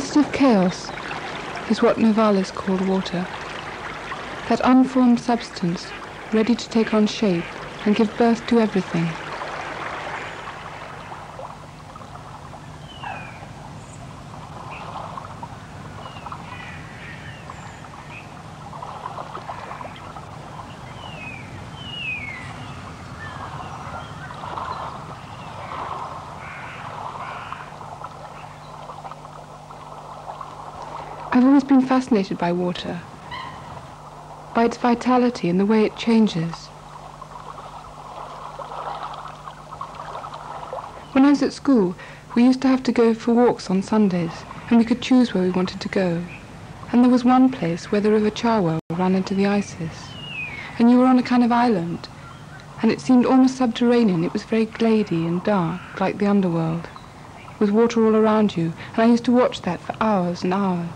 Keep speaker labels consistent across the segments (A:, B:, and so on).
A: sensitive chaos is what Novalis called water. That unformed substance, ready to take on shape and give birth to everything. I've always been fascinated by water, by its vitality and the way it changes. When I was at school, we used to have to go for walks on Sundays, and we could choose where we wanted to go. And there was one place where the River Cherwell ran into the Isis. And you were on a kind of island, and it seemed almost subterranean. It was very glady and dark, like the underworld, with water all around you. And I used to watch that for hours and hours.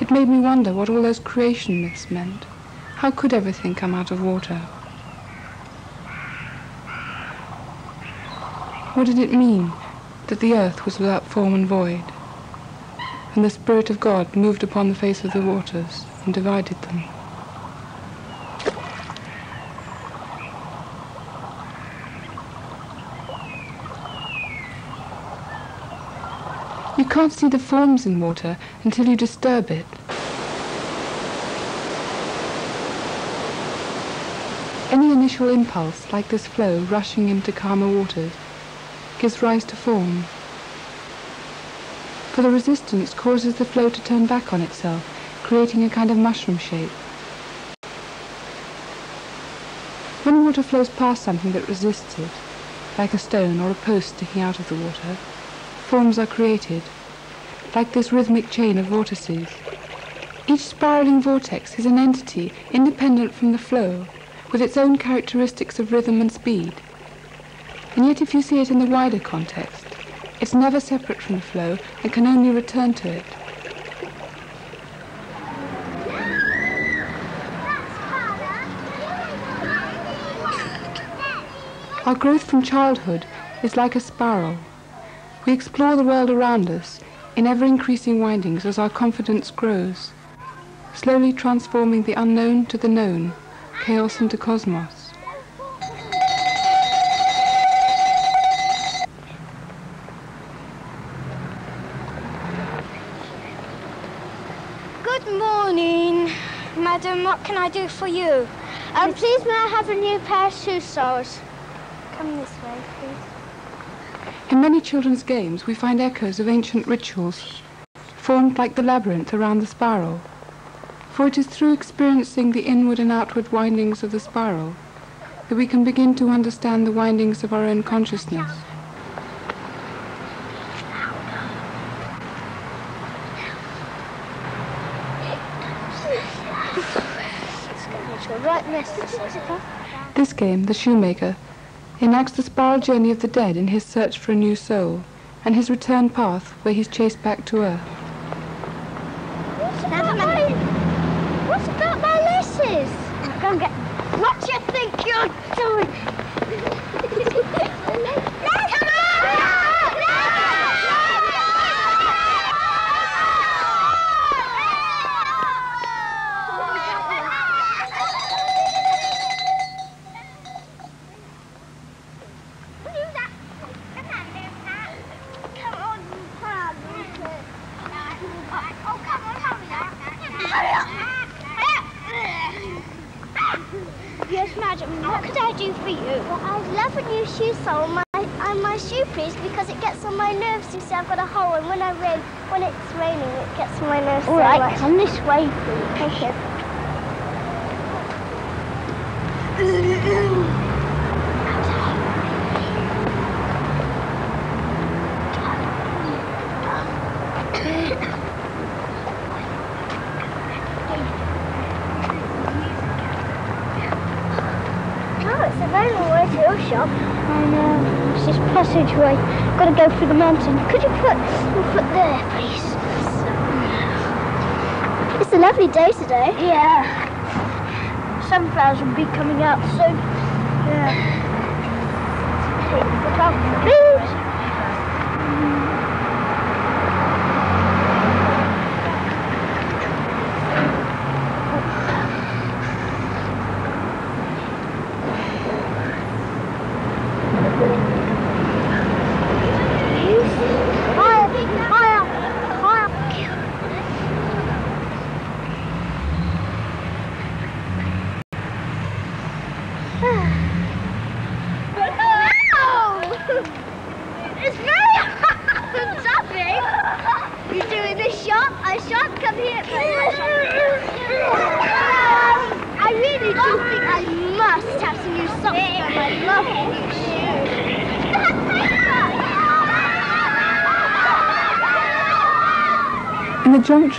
A: It made me wonder what all those creation myths meant. How could everything come out of water? What did it mean that the earth was without form and void, and the Spirit of God moved upon the face of the waters and divided them? You can't see the forms in water until you disturb it. Any initial impulse, like this flow rushing into calmer waters, gives rise to form. For the resistance causes the flow to turn back on itself, creating a kind of mushroom shape. When water flows past something that resists it, like a stone or a post sticking out of the water, forms are created, like this rhythmic chain of vortices. Each spiraling vortex is an entity independent from the flow, with its own characteristics of rhythm and speed. And yet if you see it in the wider context, it's never separate from the flow and can only return to it. Our growth from childhood is like a spiral. We explore the world around us in ever increasing windings as our confidence grows, slowly transforming the unknown to the known, chaos into cosmos.
B: Good morning, madam. What can I do for you?
C: Um, please may I have a new pair of shoe soles? Come this way, please.
A: In many children's games, we find echoes of ancient rituals, formed like the labyrinth around the spiral. For it is through experiencing the inward and outward windings of the spiral that we can begin to understand the windings of our own consciousness. This game, The Shoemaker, enacts the spiral journey of the dead in his search for a new soul, and his return path where he's chased back to earth.
C: Never mind. What about my laces?
B: Go and get. What do you think you're doing?
C: Yes, madam. What could I do for you? Well, I'd love a new shoe sole on my, on my shoe, please, because it gets on my nerves. You see, I've got a hole, and when I rain, when it's raining, it gets on my nerves
B: All
C: so
B: right,
C: much.
B: come this way, please.
C: Thank you. Oh, it's a very long way to your shop.
B: I know. It's this passageway. Got to go through the mountain. Could you put your foot there, please?
C: It's a lovely day today.
B: Yeah. sunflowers will be coming out soon. Yeah. Look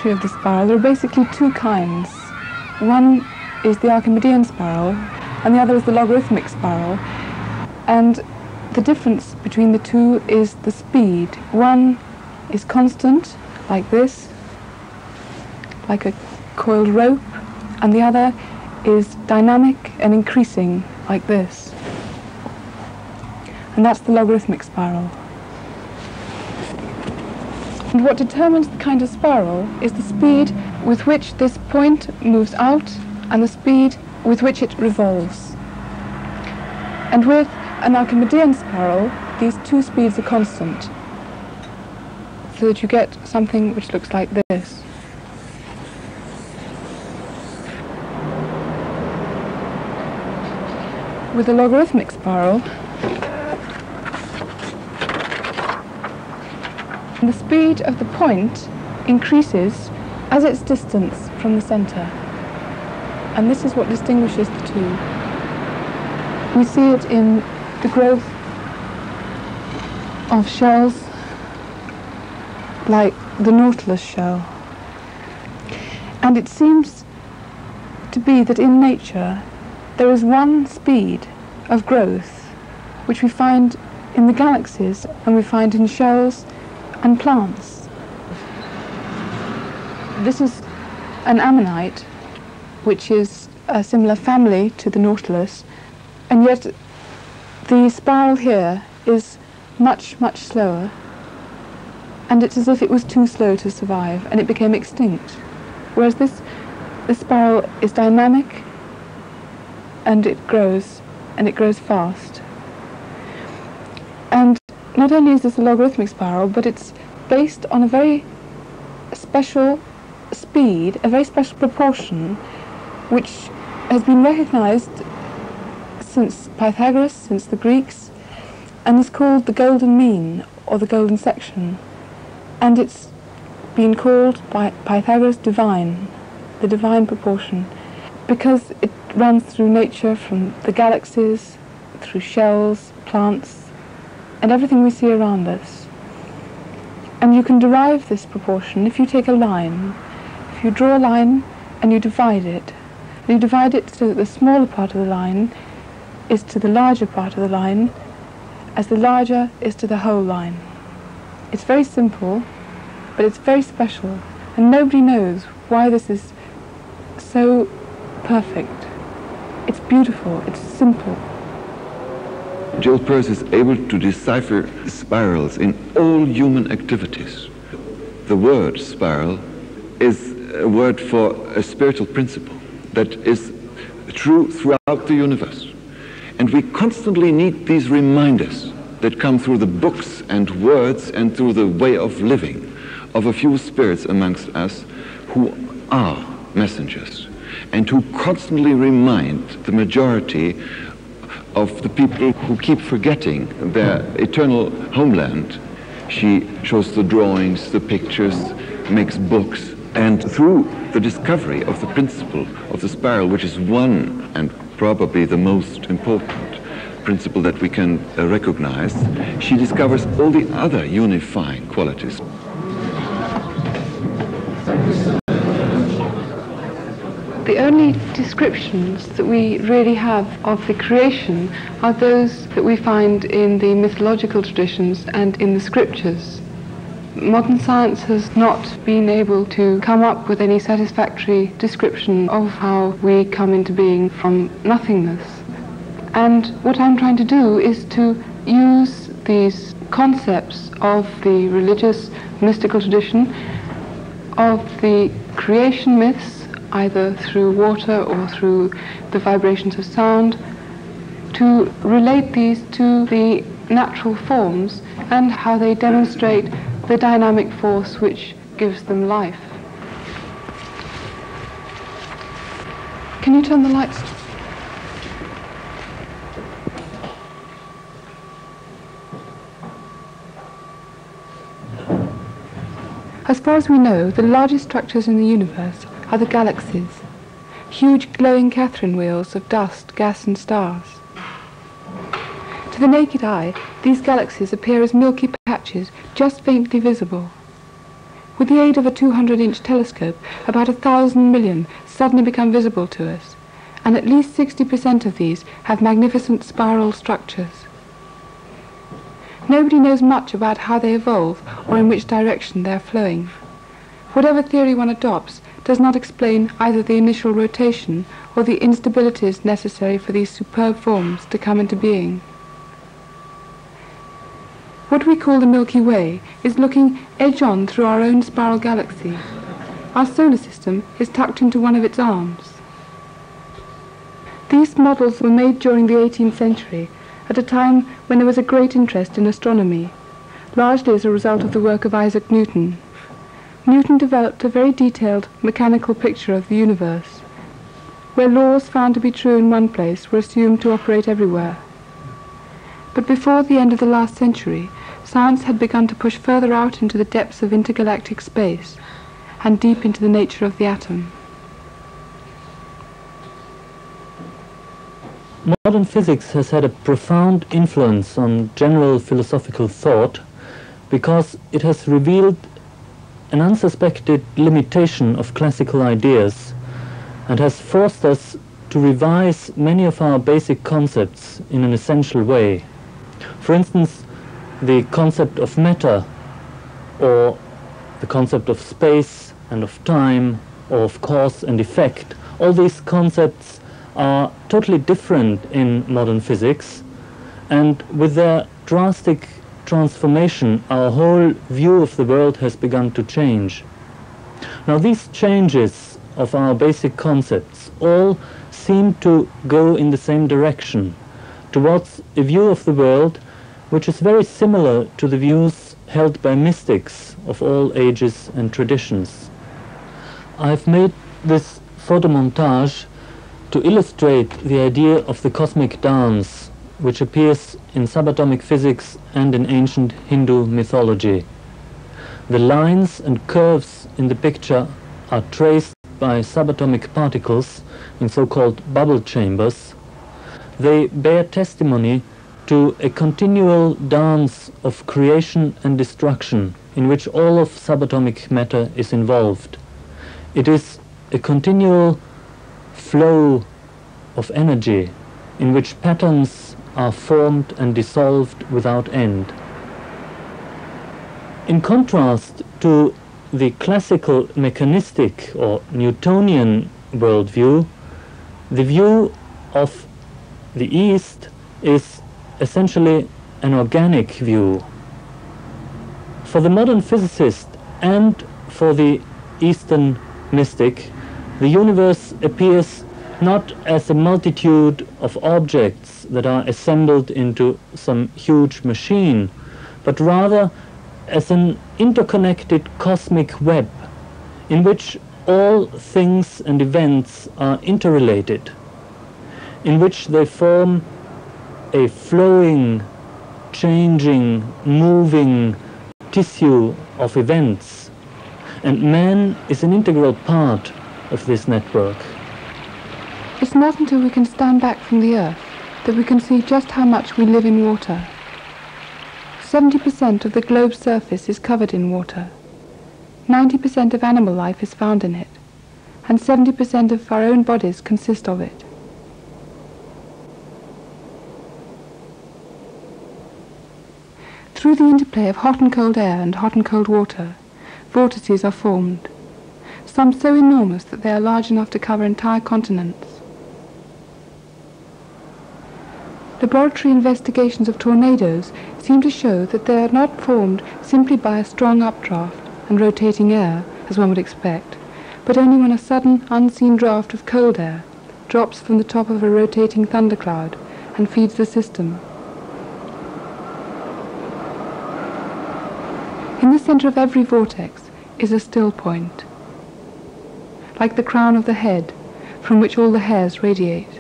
A: geometry of the spiral, there are basically two kinds. One is the Archimedean spiral, and the other is the logarithmic spiral. And the difference between the two is the speed. One is constant, like this, like a coiled rope, and the other is dynamic and increasing, like this. And that's the logarithmic spiral. And what determines the kind of spiral is the speed with which this point moves out and the speed with which it revolves. And with an Archimedean spiral, these two speeds are constant, so that you get something which looks like this. With a logarithmic spiral, The speed of the point increases as its distance from the centre. And this is what distinguishes the two. We see it in the growth of shells like the Nautilus shell. And it seems to be that in nature there is one speed of growth which we find in the galaxies and we find in shells and plants. This is an ammonite, which is a similar family to the nautilus, and yet the spiral here is much, much slower, and it's as if it was too slow to survive, and it became extinct. Whereas this, this spiral is dynamic, and it grows, and it grows fast. And not only is this a logarithmic spiral, but it's based on a very special speed, a very special proportion, which has been recognized since Pythagoras, since the Greeks, and is called the golden mean, or the golden section. And it's been called by Pythagoras divine, the divine proportion, because it runs through nature from the galaxies, through shells, plants, and everything we see around us. And you can derive this proportion if you take a line. If you draw a line and you divide it, and you divide it so that the smaller part of the line is to the larger part of the line, as the larger is to the whole line. It's very simple, but it's very special, and nobody knows why this is so perfect. It's beautiful, it's simple.
D: Jill Purce is able to decipher spirals in all human activities. The word spiral is a word for a spiritual principle that is true throughout the universe. And we constantly need these reminders that come through the books and words and through the way of living of a few spirits amongst us who are messengers and who constantly remind the majority of the people who keep forgetting their eternal homeland. She shows the drawings, the pictures, makes books, and through the discovery of the principle of the spiral, which is one and probably the most important principle that we can uh, recognize, she discovers all the other unifying qualities.
A: The only descriptions that we really have of the creation are those that we find in the mythological traditions and in the scriptures. modern science has not been able to come up with any satisfactory description of how we come into being from nothingness. And what I'm trying to do is to use these concepts of the religious mystical tradition, of the creation myths, either through water or through the vibrations of sound, to relate these to the natural forms and how they demonstrate the dynamic force which gives them life. Can you turn the lights? As far as we know, the largest structures in the universe are the galaxies, huge glowing Catherine wheels of dust, gas and stars. To the naked eye, these galaxies appear as milky patches just faintly visible. With the aid of a 200-inch telescope, about a thousand million suddenly become visible to us, and at least 60% of these have magnificent spiral structures. Nobody knows much about how they evolve or in which direction they are flowing. Whatever theory one adopts does not explain either the initial rotation or the instabilities necessary for these superb forms to come into being. What we call the Milky Way is looking edge-on through our own spiral galaxy. Our solar system is tucked into one of its arms. These models were made during the 18th century, at a time when there was a great interest in astronomy, largely as a result of the work of Isaac Newton. Newton developed a very detailed mechanical picture of the universe, where laws found to be true in one place were assumed to operate everywhere. But before the end of the last century, science had begun to push further out into the depths of intergalactic space and deep into the nature of the atom.
E: Modern physics has had a profound influence on general philosophical thought because it has revealed an unsuspected limitation of classical ideas and has forced us to revise many of our basic concepts in an essential way. For instance, the concept of matter or the concept of space and of time or of cause and effect. All these concepts are totally different in modern physics and with their drastic transformation our whole view of the world has begun to change. Now these changes of our basic concepts all seem to go in the same direction towards a view of the world which is very similar to the views held by mystics of all ages and traditions. I've made this photomontage to illustrate the idea of the cosmic dance, which appears in subatomic physics and in ancient Hindu mythology. The lines and curves in the picture are traced by subatomic particles in so-called bubble chambers. They bear testimony to a continual dance of creation and destruction in which all of subatomic matter is involved. It is a continual flow of energy in which patterns are formed and dissolved without end. In contrast to the classical mechanistic or Newtonian worldview, the view of the East is essentially an organic view. For the modern physicist and for the Eastern mystic, the universe appears not as a multitude of objects that are assembled into some huge machine, but rather as an interconnected cosmic web in which all things and events are interrelated, in which they form a flowing, changing, moving tissue of events. And man is an integral part of this network.
A: It's not until we can stand back from the earth that we can see just how much we live in water. 70% of the globe's surface is covered in water. 90% of animal life is found in it, and 70% of our own bodies consist of it. Through the interplay of hot and cold air and hot and cold water, vortices are formed, some so enormous that they are large enough to cover entire continents. Laboratory investigations of tornadoes seem to show that they are not formed simply by a strong updraft and rotating air, as one would expect, but only when a sudden, unseen draft of cold air drops from the top of a rotating thundercloud and feeds the system. In the center of every vortex is a still point, like the crown of the head from which all the hairs radiate,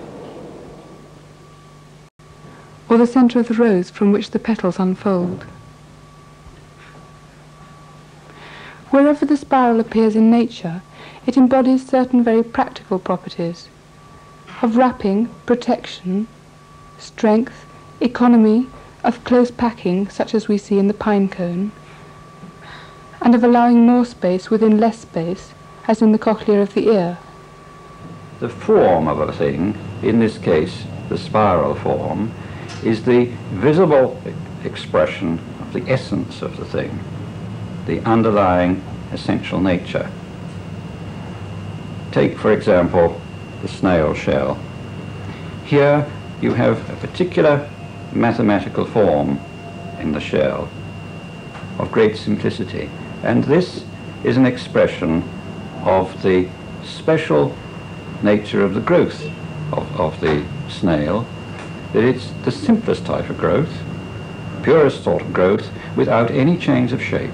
A: or the center of the rose from which the petals unfold. Wherever the spiral appears in nature, it embodies certain very practical properties of wrapping, protection, strength, economy, of close packing, such as we see in the pine cone, and of allowing more space within less space, as in the cochlea of the ear.
F: The form of a thing, in this case the spiral form, is the visible expression of the essence of the thing, the underlying essential nature. Take, for example, the snail shell. Here you have a particular mathematical form in the shell of great simplicity. And this is an expression of the special nature of the growth of, of the snail, that it's the simplest type of growth, purest sort of growth, without any change of shape.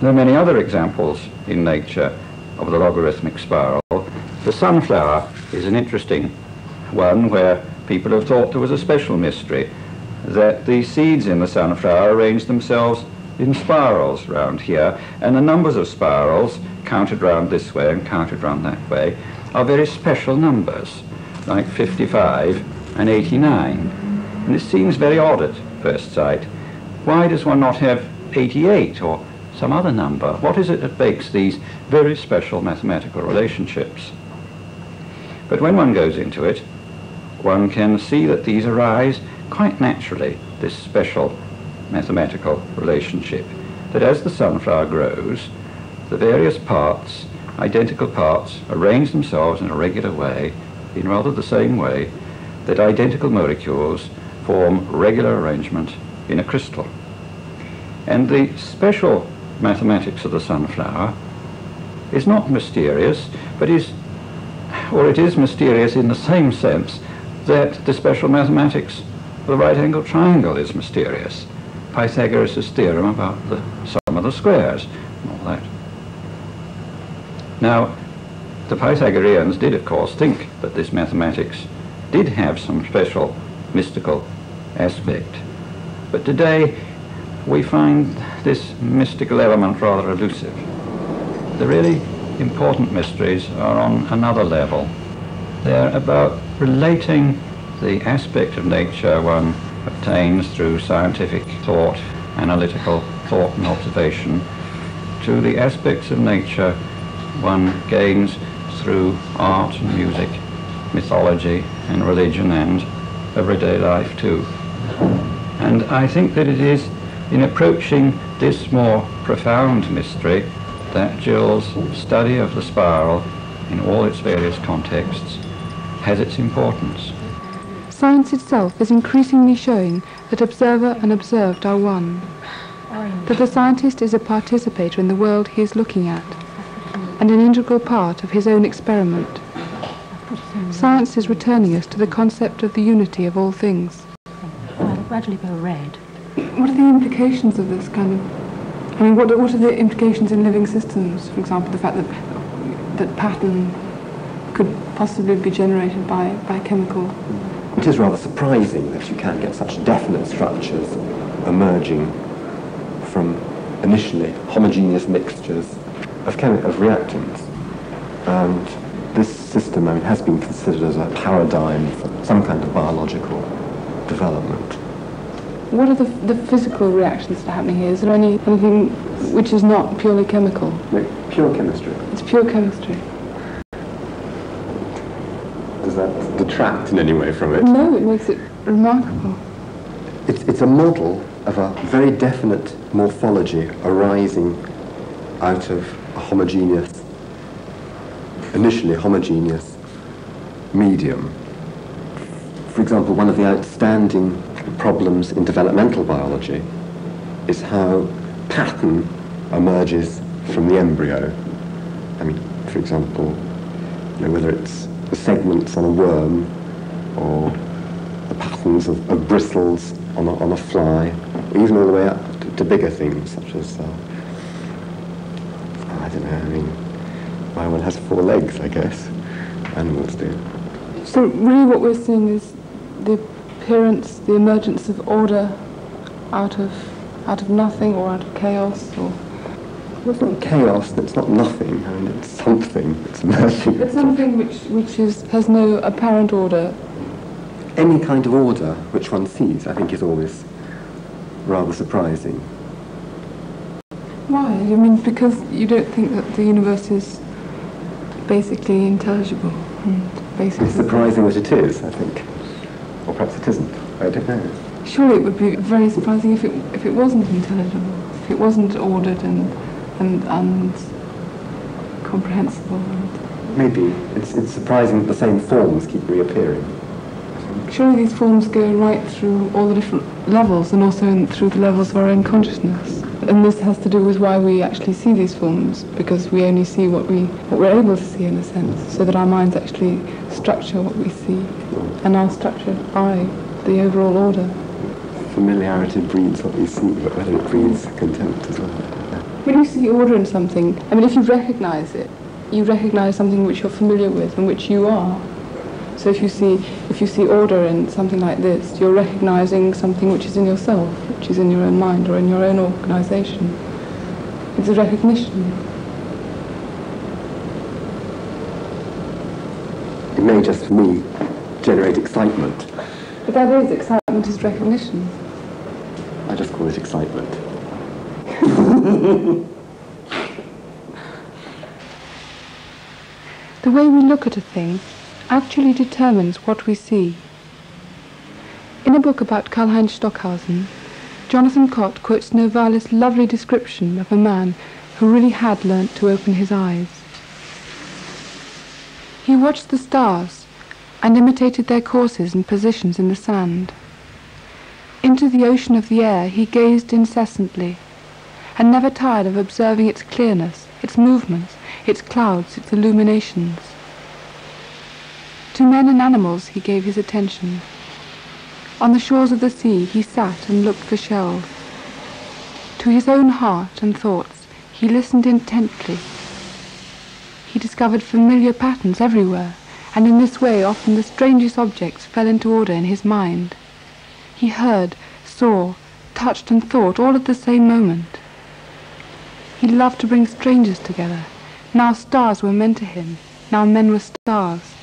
F: There are many other examples in nature of the logarithmic spiral. The sunflower is an interesting one where people have thought there was a special mystery, that the seeds in the sunflower arrange themselves in spirals round here, and the numbers of spirals, counted round this way and counted round that way, are very special numbers, like 55 and 89. And it seems very odd at first sight. Why does one not have 88 or some other number? What is it that makes these very special mathematical relationships? But when one goes into it, one can see that these arise quite naturally, this special mathematical relationship, that as the sunflower grows, the various parts, identical parts, arrange themselves in a regular way, in rather the same way that identical molecules form regular arrangement in a crystal. And the special mathematics of the sunflower is not mysterious, but is, or it is mysterious in the same sense that the special mathematics of the right-angled triangle is mysterious. Pythagoras' theorem about the sum of the squares and all that. Now, the Pythagoreans did, of course, think that this mathematics did have some special mystical aspect. But today, we find this mystical element rather elusive. The really important mysteries are on another level. They're about relating the aspect of nature one obtains through scientific thought, analytical thought and observation, to the aspects of nature one gains through art and music, mythology and religion and everyday life too. And I think that it is in approaching this more profound mystery that Jill's study of the spiral in all its various contexts has its importance.
A: Science itself is increasingly showing that observer and observed are one, that the scientist is a participator in the world he is looking at, and an integral part of his own experiment. Science is returning us to the concept of the unity of all things.
G: Well, gradually go red.
A: What are the implications of this kind of? I mean, what, what are the implications in living systems? For example, the fact that that pattern could possibly be generated by, by chemical.
H: It is rather surprising that you can get such definite structures emerging from initially homogeneous mixtures of, chemi- of reactants. And this system I mean, has been considered as a paradigm for some kind of biological development.
A: What are the, the physical reactions that are happening here? Is there any, anything which is not purely chemical?
H: No, pure chemistry.
A: It's pure chemistry.
H: Does that detract in any way from it?
A: No, it makes it remarkable.
H: It's, it's a model of a very definite morphology arising out of a homogeneous, initially homogeneous medium. For example, one of the outstanding problems in developmental biology is how pattern emerges from the embryo. I mean, for example, you know, whether it's the segments on a worm or the patterns of, of bristles on a, on a fly, even all the way up to, to bigger things such as, uh, I don't know, I mean, my one has four legs, I guess. Animals do.
A: So really what we're seeing is the appearance, the emergence of order out of out of nothing or out of chaos or
H: It's not chaos, it's not nothing, I mean, it's something, it's emerging.
A: it's something which which is has no apparent order.
H: Any kind of order which one sees, I think, is always rather surprising.
A: Why? I mean because you don't think that the universe is basically intelligible and basically
H: It's surprising that it is, I think. Or perhaps it isn't, I don't know.
A: Surely it would be very surprising if it if it wasn't intelligible, if it wasn't ordered and and and comprehensible. And
H: Maybe it's, it's surprising that the same forms keep reappearing.
A: surely these forms go right through all the different levels and also in, through the levels of our own consciousness. And this has to do with why we actually see these forms, because we only see what we what we're able to see in a sense, so that our minds actually structure what we see, and are structured by the overall order.
H: Familiarity breeds what we see, but whether it breeds contempt as well.
A: When you see order in something, I mean, if you recognize it, you recognize something which you're familiar with and which you are. So if you see if you see order in something like this, you're recognizing something which is in yourself, which is in your own mind or in your own organization. It's a recognition.
H: It may just, for me, generate excitement.
A: But that is excitement is recognition.
H: I just call it excitement.
A: The way we look at a thing actually determines what we see. In a book about Karlheinz Stockhausen, Jonathan Cott quotes Novalis' lovely description of a man who really had learnt to open his eyes. He watched the stars and imitated their courses and positions in the sand. Into the ocean of the air he gazed incessantly, and never tired of observing its clearness, its movements, its clouds, its illuminations. To men and animals he gave his attention. On the shores of the sea he sat and looked for shells. To his own heart and thoughts he listened intently. He discovered familiar patterns everywhere, and in this way often the strangest objects fell into order in his mind. He heard, saw, touched and thought all at the same moment. He loved to bring strangers together. Now stars were men to him, now men were stars.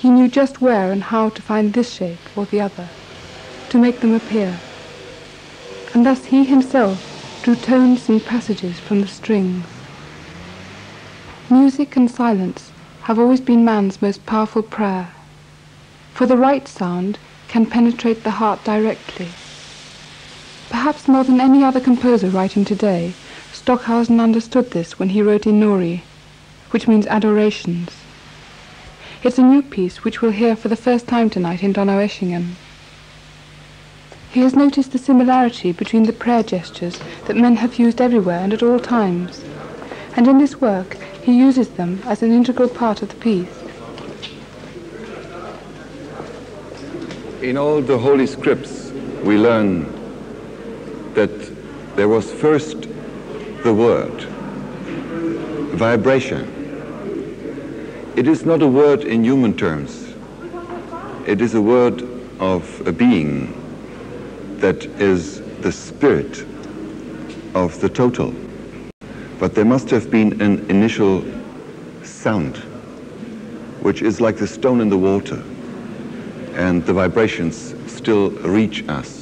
A: He knew just where and how to find this shape or the other, to make them appear. And thus he himself drew tones and passages from the strings. Music and silence have always been man's most powerful prayer. For the right sound can penetrate the heart directly. Perhaps more than any other composer writing today, Stockhausen understood this when he wrote Inori, which means adorations. It's a new piece which we'll hear for the first time tonight in Donaueschingen. He has noticed the similarity between the prayer gestures that men have used everywhere and at all times, and in this work he uses them as an integral part of the piece.
D: In all the holy scripts, we learn that there was first the word, vibration. It is not a word in human terms. It is a word of a being that is the spirit of the total. But there must have been an initial sound, which is like the stone in the water, and the vibrations still reach us.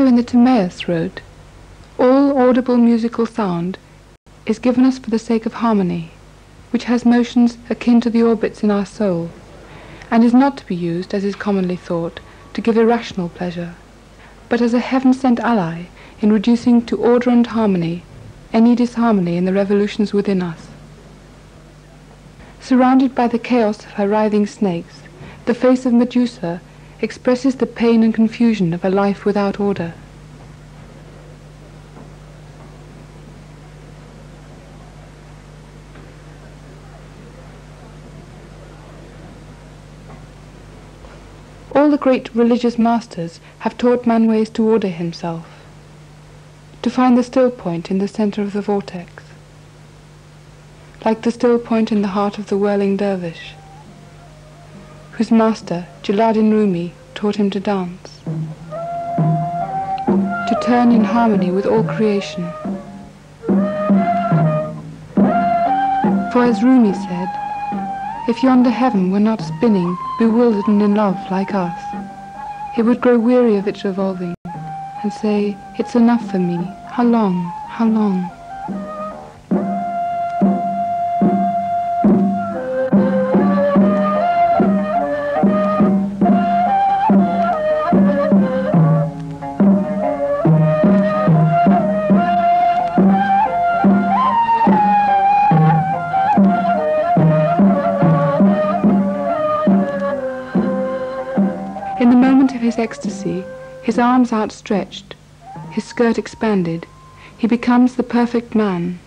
A: Plato in the Timaeus wrote, All audible musical sound is given us for the sake of harmony, which has motions akin to the orbits in our soul, and is not to be used, as is commonly thought, to give irrational pleasure, but as a heaven-sent ally in reducing to order and harmony any disharmony in the revolutions within us. Surrounded by the chaos of her writhing snakes, the face of Medusa expresses the pain and confusion of a life without order. All the great religious masters have taught man ways to order himself, to find the still point in the center of the vortex, like the still point in the heart of the whirling dervish whose master, Jalaluddin Rumi, taught him to dance, to turn in harmony with all creation. For as Rumi said, if yonder heaven were not spinning, bewildered and in love like us, it would grow weary of its revolving and say, it's enough for me, how long, how long? Ecstasy, his arms outstretched, his skirt expanded, he becomes the perfect man,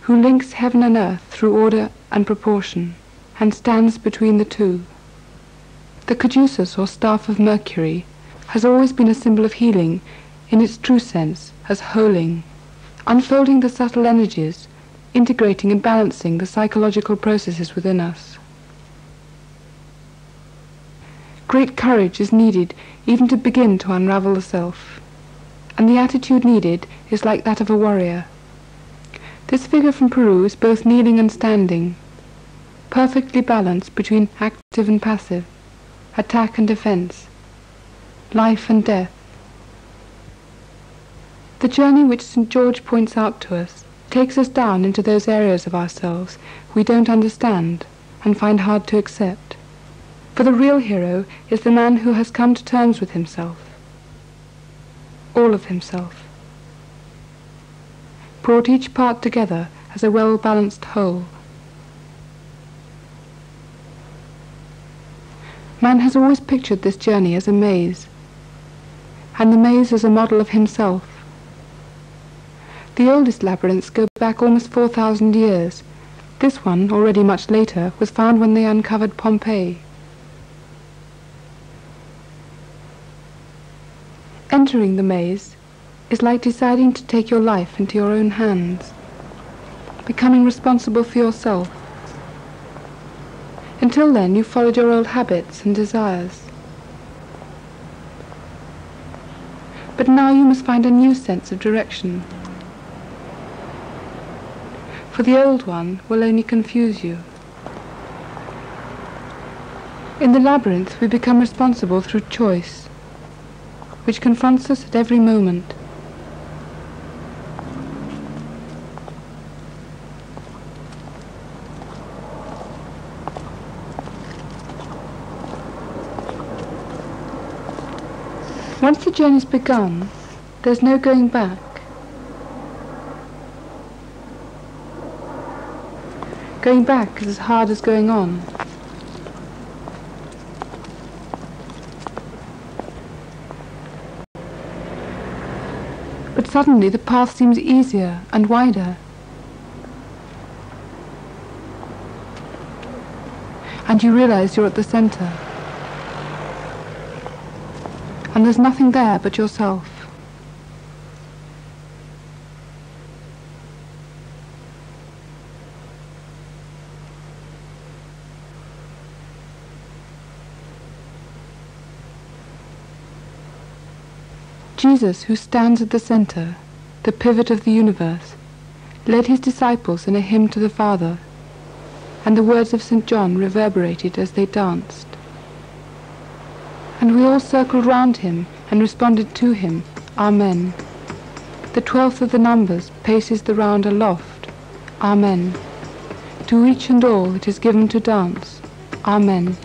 A: who links heaven and earth through order and proportion, and stands between the two. The caduceus, or staff of Mercury, has always been a symbol of healing in its true sense as holing, unfolding the subtle energies, integrating and balancing the psychological processes within us. Great courage is needed even to begin to unravel the self, and the attitude needed is like that of a warrior. This figure from Peru is both kneeling and standing, perfectly balanced between active and passive, attack and defense, life and death. The journey which St. George points out to us takes us down into those areas of ourselves we don't understand and find hard to accept. For the real hero is the man who has come to terms with himself, all of himself, brought each part together as a well-balanced whole. Man has always pictured this journey as a maze, and the maze as a model of himself. The oldest labyrinths go back almost 4,000 years. This one, already much later, was found when they uncovered Pompeii. Entering the maze is like deciding to take your life into your own hands, becoming responsible for yourself. Until then, you followed your old habits and desires. But now you must find a new sense of direction. For the old one will only confuse you. In the labyrinth, we become responsible through choice which confronts us at every moment. Once the journey's begun, there's no going back. Going back is as hard as going on. Suddenly the path seems easier and wider. And you realize you're at the center. And there's nothing there but yourself. Jesus, who stands at the center, the pivot of the universe, led his disciples in a hymn to the Father, and the words of St. John reverberated as they danced. And we all circled round him and responded to him, Amen. The twelfth of the numbers paces the round aloft, Amen. To each and all it is given to dance, Amen.